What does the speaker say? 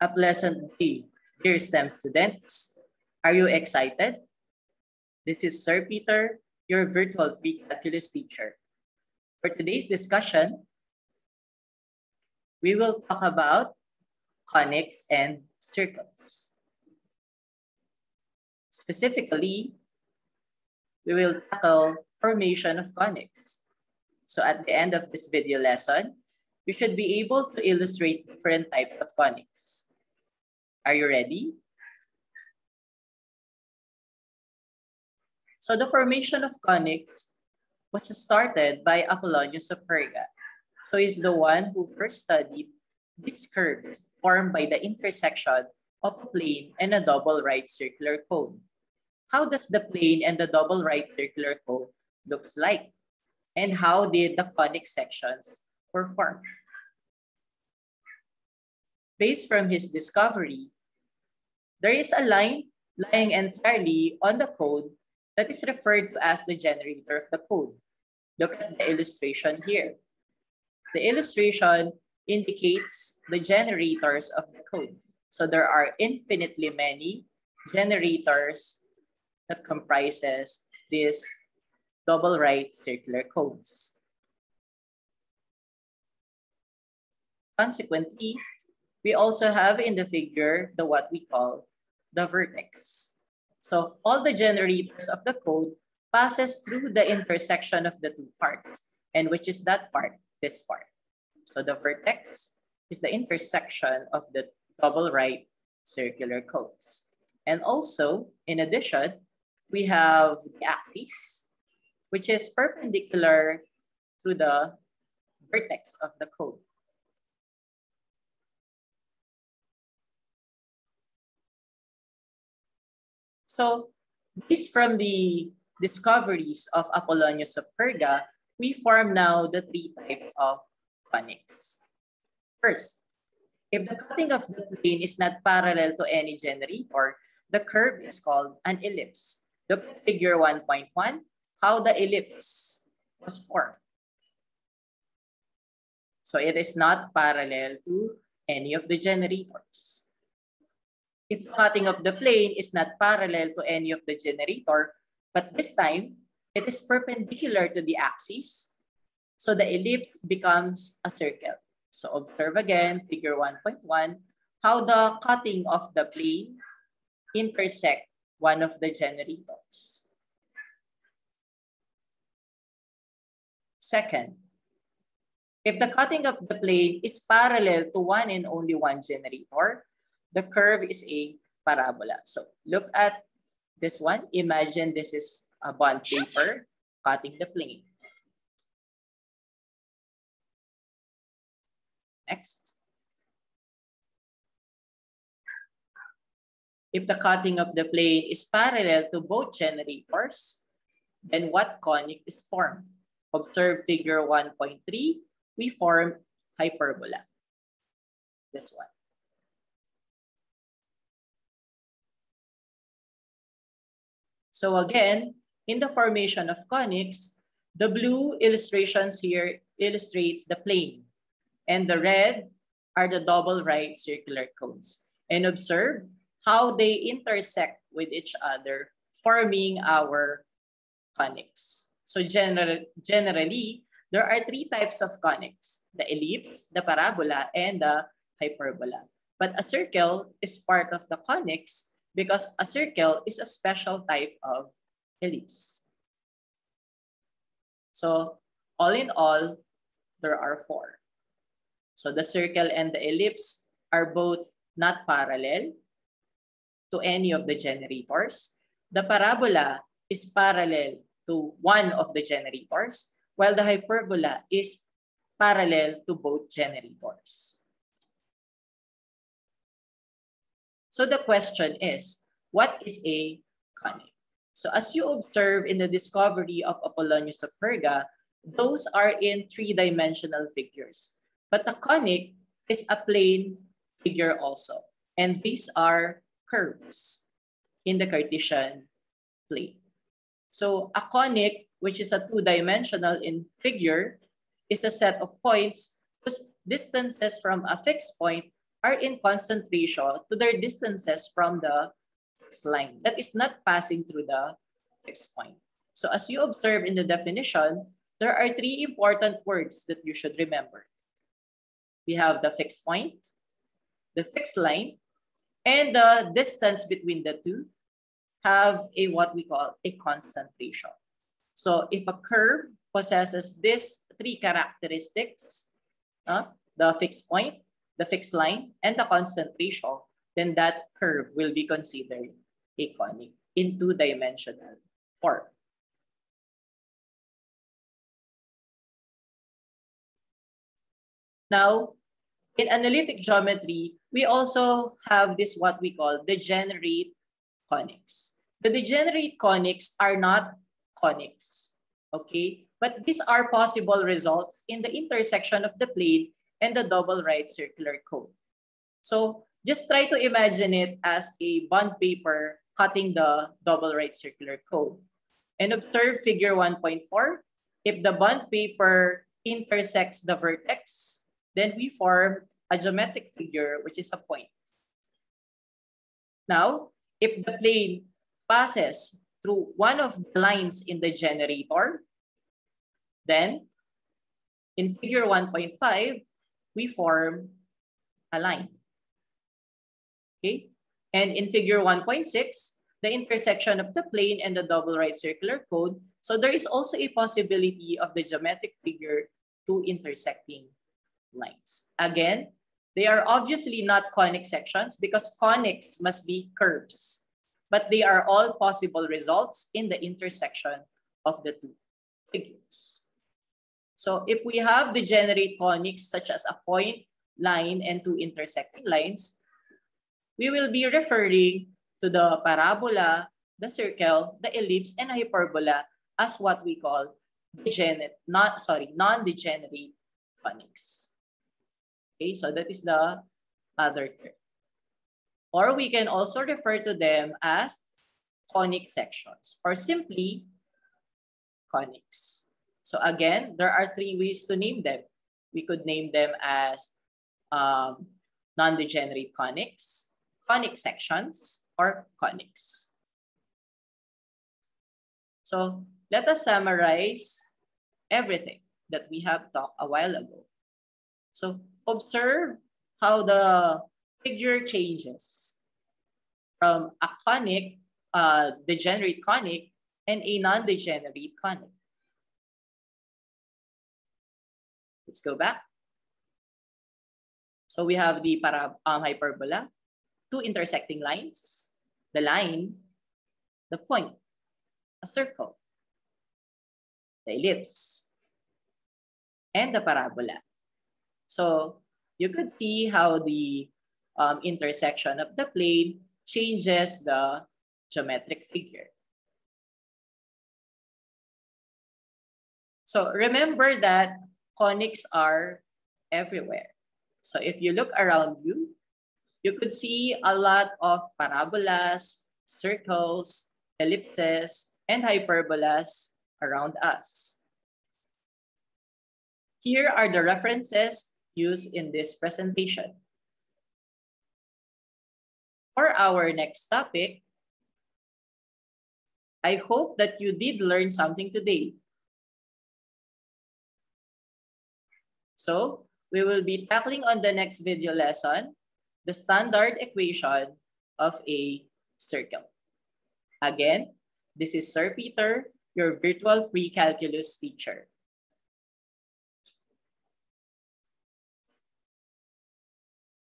A pleasant day, dear STEM students. Are you excited? This is Sir Peter, your virtual pre-calculus teacher. For today's discussion, we will talk about conics and circles. Specifically, we will tackle formation of conics. So at the end of this video lesson, you should be able to illustrate different types of conics. Are you ready? So the formation of conics was started by Apollonius of Perga. So he's the one who first studied these curves formed by the intersection of a plane and a double right circular cone. How does the plane and the double right circular cone looks like? And how did the conic sections perform? Based from his discovery, there is a line lying entirely on the cone that is referred to as the generator of the cone. Look at the illustration here. The illustration indicates the generators of the cone. So there are infinitely many generators that comprises this double right circular cones. Consequently, we also have in the figure the what we call the vertex. So all the generators of the cone passes through the intersection of the two parts. And which is that part? This part. So the vertex is the intersection of the double right circular cones. And also, in addition, we have the axis, which is perpendicular to the vertex of the cone. So based from the discoveries of Apollonius of Perga, we form now the three types of conics. First, if the cutting of the plane is not parallel to any generator, or the curve is called an ellipse. Look at figure 1.1, how the ellipse was formed. So it is not parallel to any of the generators. The cutting of the plane is not parallel to any of the generator, but this time it is perpendicular to the axis. So the ellipse becomes a circle. So observe again, figure 1.1, how the cutting of the plane intersect one of the generators. Second, if the cutting of the plane is parallel to one and only one generator, the curve is a parabola. So look at this one. Imagine this is a bond paper cutting the plane. Next. If the cutting of the plane is parallel to both generators, then what conic is formed? Observe figure 1.3, we form hyperbola. This one. So again, in the formation of conics, the blue illustrations here illustrates the plane and the red are the double right circular cones. And observe how they intersect with each other, forming our conics. So general, generally, there are three types of conics, the ellipse, the parabola, and the hyperbola. But a circle is part of the conics because a circle is a special type of ellipse. So all in all, there are four. So the circle and the ellipse are both not parallel to any of the generators. The parabola is parallel to one of the generators, while the hyperbola is parallel to both generators. So the question is, what is a conic? So as you observe in the discovery of Apollonius of Perga, those are in three-dimensional figures. But the conic is a plane figure also. And these are curves in the Cartesian plane. So a conic, which is a two-dimensional in figure, is a set of points whose distances from a fixed point are in constant ratio to their distances from the fixed line that is not passing through the fixed point. So as you observe in the definition, there are three important words that you should remember. We have the fixed point, the fixed line, and the distance between the two have a what we call a constant ratio. So if a curve possesses these three characteristics, uh, the fixed point, the fixed line, and the constant ratio, then that curve will be considered a conic in two-dimensional form. Now, in analytic geometry, we also have this what we call the degenerate conics. The degenerate conics are not conics, okay? But these are possible results in the intersection of the plane and the double right circular cone. So just try to imagine it as a bond paper cutting the double right circular cone. And observe figure 1.4. If the bond paper intersects the vertex, then we form a geometric figure, which is a point. Now, if the plane passes through one of the lines in the generator, then in figure 1.5, we form a line. Okay, and in figure 1.6, the intersection of the plane and the double right circular cone. So there is also a possibility of the geometric figure two intersecting lines. Again, they are obviously not conic sections because conics must be curves, but they are all possible results in the intersection of the two figures. So if we have degenerate conics such as a point, line, and two intersecting lines, we will be referring to the parabola, the circle, the ellipse, and hyperbola as what we call degenerate, not sorry, non-degenerate conics. Okay, so that is the other term. Or we can also refer to them as conic sections or simply conics. So again, there are three ways to name them. We could name them as um, non-degenerate conics, conic sections, or conics. So let us summarize everything that we have talked a while ago. So observe how the figure changes from a conic, uh, degenerate conic, and a non-degenerate conic. Let's go back. So we have the para, um, hyperbola, two intersecting lines, the line, the point, a circle, the ellipse, and the parabola. So you could see how the um, intersection of the plane changes the geometric figure. So remember that conics are everywhere. So if you look around you, you could see a lot of parabolas, circles, ellipses, and hyperbolas around us. Here are the references used in this presentation. For our next topic, I hope that you did learn something today. So we will be tackling on the next video lesson, the standard equation of a circle. Again, this is Sir Peter, your virtual pre-calculus teacher.